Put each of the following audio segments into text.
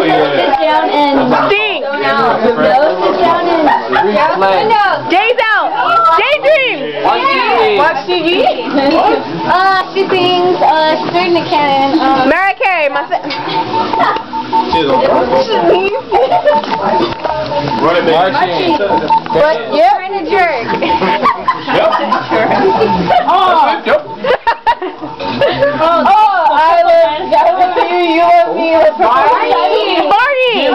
Oh. Sit down and Sing. no, sit down and no. Jay's out. Daydream. Watch TV. Watch TV. Uh, she sings. Uh, she's starting the cannon. Um, Mary Kay. My se- She's on Run it back. Marching. What? Yep. Love me. Let's party.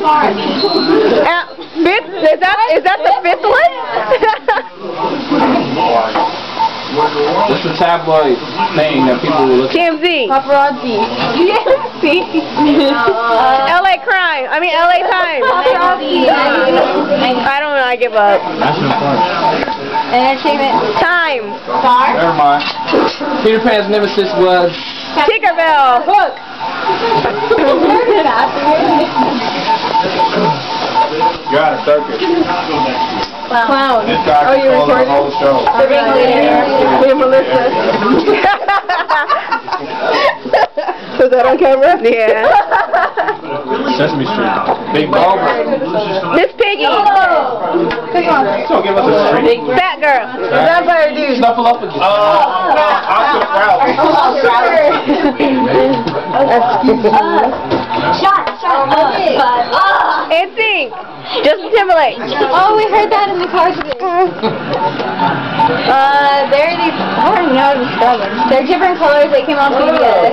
Party. Uh, fifth? Is that is that the fifth one? This is a tabloid thing that people will look at. TMZ. Paparazzi. LA Crime. I mean LA Times. Paparazzi. I don't know. I give up. National. Entertainment. Time. Star. Never mind. Peter Pan's nemesis was Tinkerbell! Look! You're got a circus. Clown. This guy Oh, you controls the recording? whole show. The ringleader. With Melissa. Was that on camera? Yeah. Sesame Street. Big Bulber. Miss Piggy. So give us a treat. Fat girl. Vampire dude. Snuffleupagus. Oh, no, Oscar Crowley. Shot. Shot. Okay. Uh, And sing. Justin Timberlake. oh, we heard that in the car today. Uh, there are these. I don't know how to describe them. They're different colors. They came off the. Uh,